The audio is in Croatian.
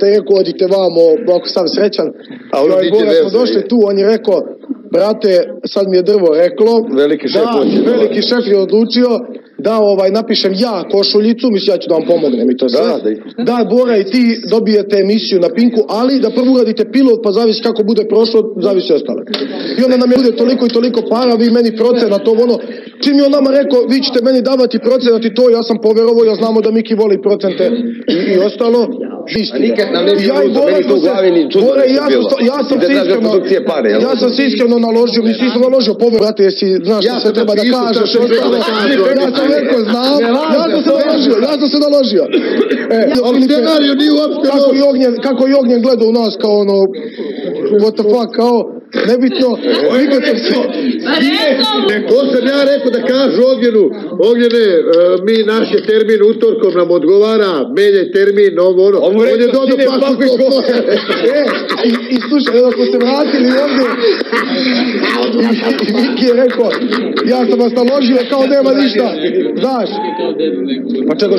te rekao, odite vamo, ako sam srećan. A on diže Bora smo došli tu, on je rekao, brate, sad mi je drvo reklo. Veliki šef da, hoće, veliki šef je odlučio da ovaj napišem ja košuljicu, mislim ja ću da vam pomognem i to sve. Da, da. Da, Bora i ti dobijete emisiju na Pinku, ali da prvo uradite pilot, pa zavisi kako bude prošlo, zavisi ostale. I onda nam je bude toliko i toliko para, vi meni procenat, ovo ono. Čim je on nama rekao, vi ćete meni davati procenat i to, ja sam povjerovao, ja znamo da Miki voli procente i, i ostalo. Istina. A nikad nam ne bi I ja i uzeo, Bora meni smo to u se- glavi ni čudno Bora i nije ja, bilo. sam, ja sam I se iskreno, pare, ja sam se iskreno naložio, mislim iskreno naložio, brate, jesi, znaš sve sam treba da kažeš, sam ostalo. ja sam rekao, znam, ja sam se naložio, ja sam se naložio. E, Ali scenariju nije uopšte kako je ognjen, kako je ognjen gledao u nas kao ono, what the fuck, kao, nebitno, nikad sam se, To sam ja rekao da kažu Ognjenu, Ognjene, e, mi naš je termin utorkom nam odgovara, menjaj termin, ovo ono. On je papi, ko e, i, slušaj, onda smo se vratili ovdje, i Miki je rekao, ja sam vas naložio kao nema ništa, znaš, pa čego